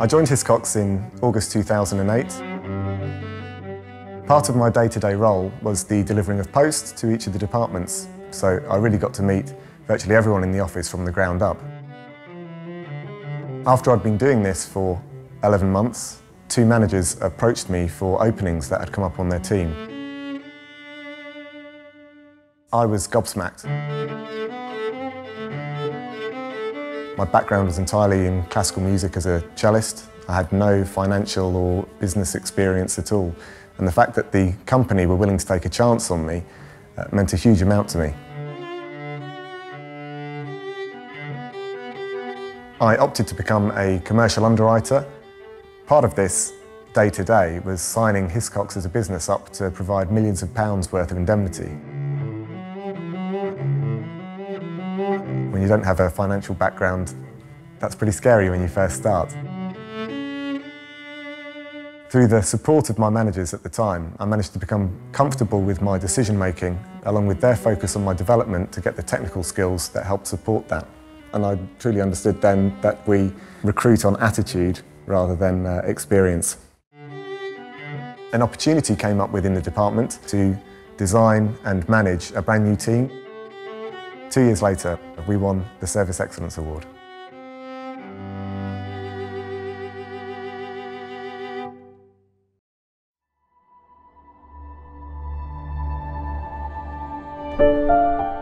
I joined Hiscox in August 2008. Part of my day-to-day -day role was the delivering of posts to each of the departments, so I really got to meet virtually everyone in the office from the ground up. After I'd been doing this for 11 months, two managers approached me for openings that had come up on their team. I was gobsmacked. My background was entirely in classical music as a cellist. I had no financial or business experience at all. And the fact that the company were willing to take a chance on me uh, meant a huge amount to me. I opted to become a commercial underwriter. Part of this day to day was signing Hiscox as a business up to provide millions of pounds worth of indemnity. When you don't have a financial background, that's pretty scary when you first start. Through the support of my managers at the time, I managed to become comfortable with my decision making, along with their focus on my development to get the technical skills that helped support that. And I truly understood then that we recruit on attitude rather than uh, experience. An opportunity came up within the department to design and manage a brand new team. Two years later, we won the Service Excellence Award. Música